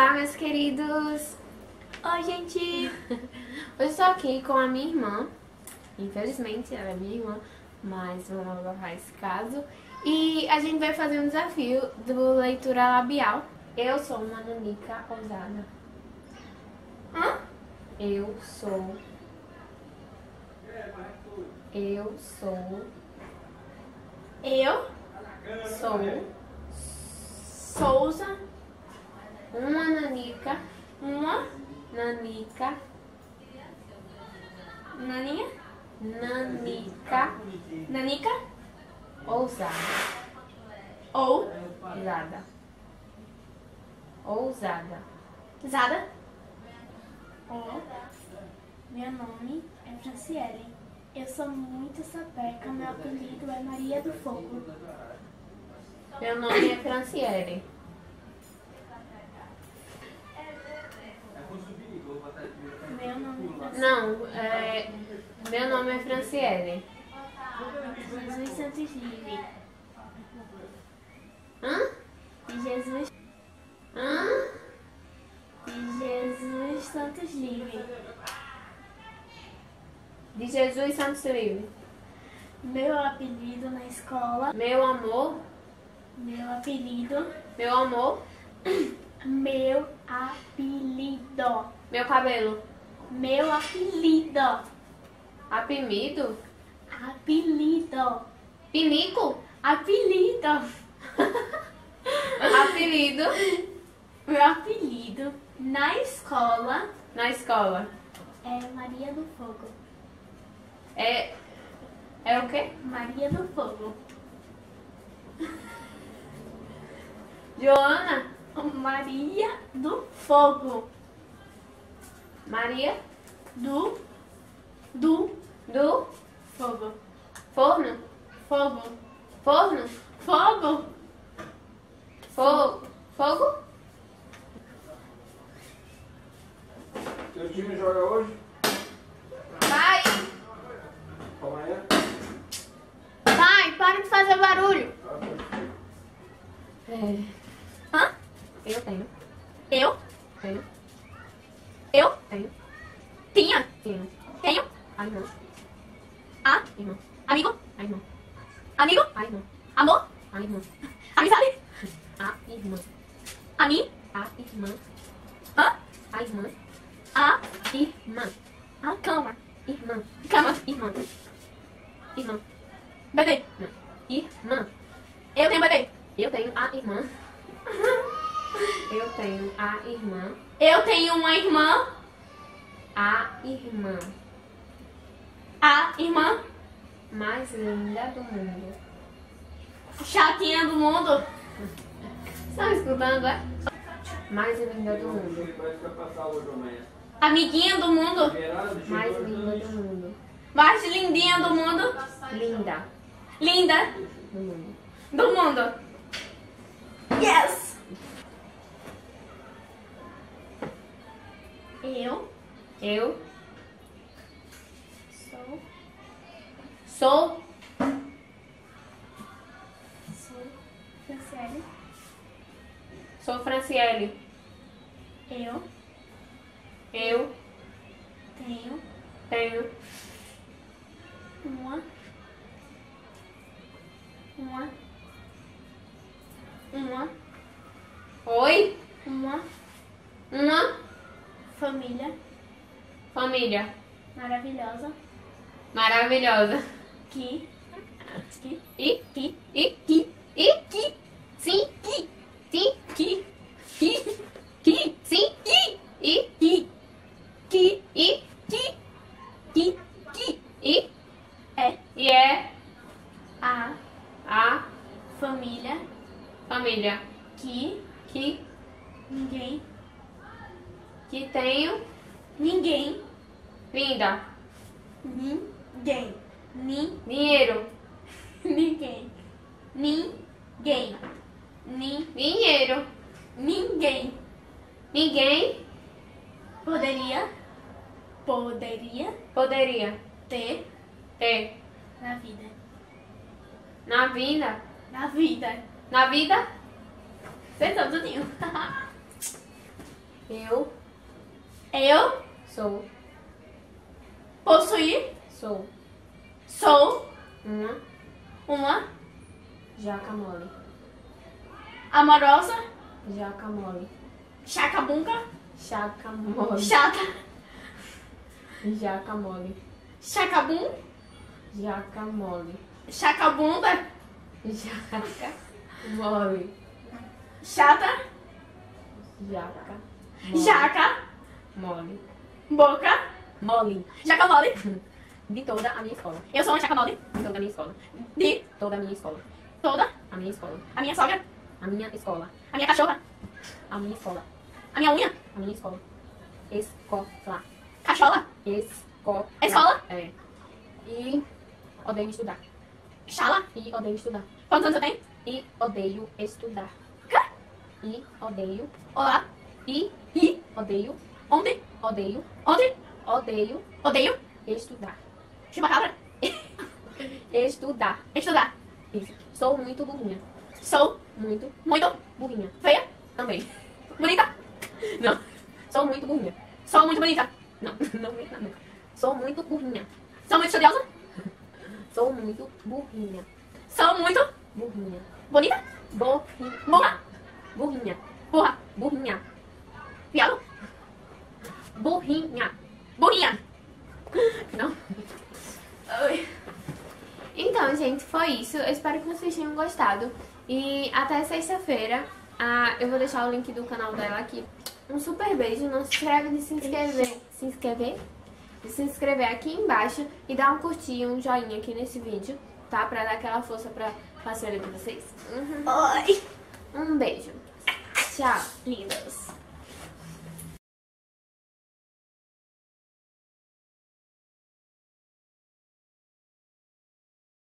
Olá, meus queridos! Oi, gente! Hoje eu estou aqui com a minha irmã. Infelizmente, ela é minha irmã, mas vamos abafar esse caso. E a gente vai fazer um desafio do leitura labial. Eu sou uma nanica ousada. Hã? Eu sou. Eu sou. Eu, Sou Souza, uma nanica. uma Nanica. naninha, Nanica nanica ousada. ou Ousada. Ousada. Zada. Ou meu nome é Franciele. Eu sou muito sapeca, meu apelido é Maria do Fogo. Meu nome é Franciele. Meu nome é Franciele. Não, é, meu nome é Franciele. Jesus Santos Livre. Hã? De Jesus, Hã? de Jesus Santos Livre. De Jesus Santos Livre. Meu apelido na escola, Meu amor, meu apelido, meu amor, meu apelido, meu cabelo. Meu apelido, Apimido? apelido, Pinico? apelido, Apelido meu apelido na escola na escola. é Maria do Fogo. É. É o quê? Maria do Fogo. Joana? Maria do Fogo. Maria? Do, do Do fogo. forno? Fogo. Forno? Fogo. Fogo? Fogo? Seu time joga hoje? Vai! Amanhã? Pai, para de fazer barulho. É. Hã? Eu tenho. Eu? Tenho. Eu? Tenho. Tinha? Tenho. Tenho? A irmã. A? Irmã. Amigo? A irmã. Amigo? A irmã. Amor? A irmã. Amizade? A irmã. A mim? A irmã. Hã? A irmã. A? Irmã. A cama. Irmã. Cama. Irmã. Irmã. Bebê. Irmã. Eu tenho bebê. Eu tenho a irmã. Eu tenho a irmã. Eu tenho uma irmã. A irmã A irmã mais linda do mundo. Chatinha do mundo. Estão escutando, é? Mais linda do mundo. Amiguinha do mundo. Mais linda do mundo. Mais lindinha do mundo. Linda Linda do mundo. do mundo. Yes! Eu Eu sou sou sou Franciele. Eu Eu tenho tenho uma, uma, uma, oi? uma uma família família. maravilhosa maravilhosa. que, que, E? que, e? Que e? Que sim que sim que, que que sim que e que, que, e que, que e é e é a a família família. que que ninguém, que tenho ninguém, linda. ninguém, ni, dinheiro. ninguém, ninguém, ni, dinheiro ninguém. Ninguém poderia, poderia poderia ter ter na vida, na vida? Na vida. na vida? Acertou tudinho. Eu Eu sou, possuí, sou. Sou uma uma jaca mole. Amorosa, Jaca mole. chacabunca, Chaca mole. chata, Jaca mole. chacabum, Jaca mole. chacabunda, Jaca mole. chata, Jaca jaca, Mole. boca, Mole. jaca mole. De toda a minha escola. Eu sou uma jaca mole. De toda a minha escola. De Toda a minha escola. toda A minha escola. a minha sogra, A minha escola. a minha cachorra, A minha escola. a minha unha, A minha escola. Escola. cachola, Escola. Escola? É. E odeio estudar. chala. E odeio estudar. Quantos anos eu tenho? E odeio estudar. E odeio. Olá. E E odeio. ontem, Odeio. ontem, Odeio odeio, estudar. chupacabra, Estudar. estudar. Isso. Sou muito burrinha. Sou Muito muito burrinha. feia, Também. bonita. Não. Sou muito burrinha. Sou muito bonita. Não, não não. Sou muito burrinha. Sou muito estudiosa. Sou muito burrinha. Sou muito Burrinha. bonita. Burrinha. Burra. Burrinha. Burra. Burrinha. Viado. Burrinha. Burrinha. Não. Então, gente, foi isso. Eu espero que vocês tenham gostado. E até sexta-feira. Ah, eu vou deixar o link do canal dela aqui. Um super beijo. Não se inscreve de se inscrever. Se inscrever? De se inscrever aqui embaixo. E dar um curtir, um joinha aqui nesse vídeo. Tá? Pra dar aquela força pra parceira de vocês. Uhum. Ai. Um beijo. Tchau. Lindas.